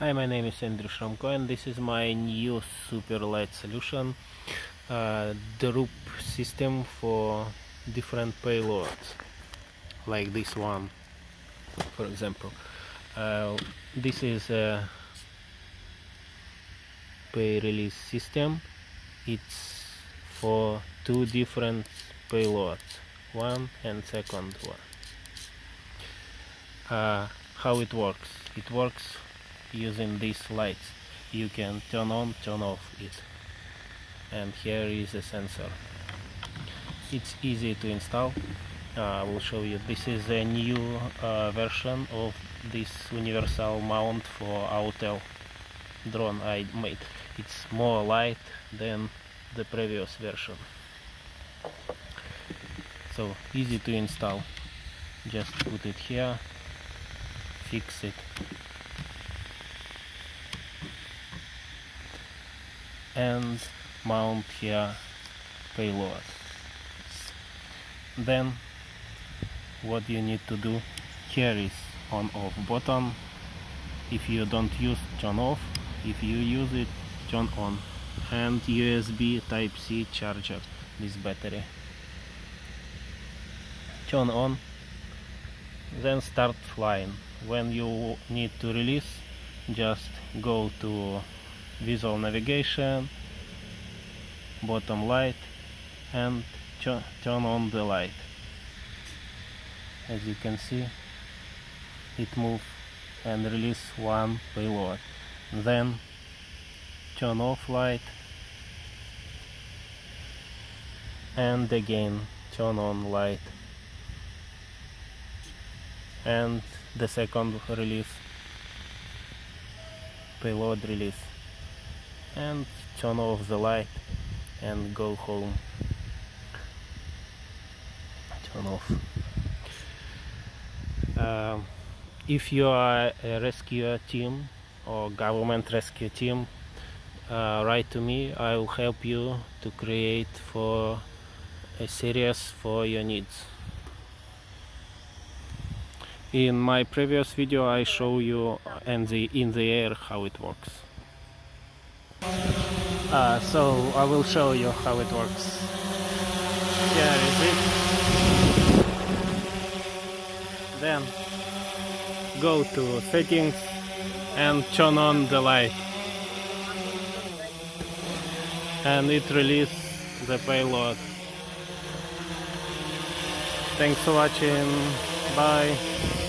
Hi, my name is Andrew Shramko and this is my new super light solution uh, Drup system for different payloads like this one for example. Uh, this is a pay release system. It's for two different payloads one and second one. Uh, how it works? It works using these lights you can turn on turn off it. And here is a sensor. It's easy to install. Uh, I will show you. This is a new uh, version of this universal mount for Autel drone I made. It's more light than the previous version. So easy to install. Just put it here fix it and mount here payload then what you need to do here is on off button if you don't use turn off if you use it turn on. And USB type C charger this battery. Turn on then start flying. When you need to release just go to visual navigation bottom light and turn on the light. As you can see it move and release one payload. Then turn off light and again turn on light. And the second release payload release and turn off the light and go home. Turn off. Um, if you are a rescue team or government rescue team uh, write to me. I will help you to create for a series for your needs. In my previous video I show you in the in the air how it works uh, so I will show you how it works. Here is it. Then go to settings and turn on the light. And it release the payload. Thanks for watching. Bye.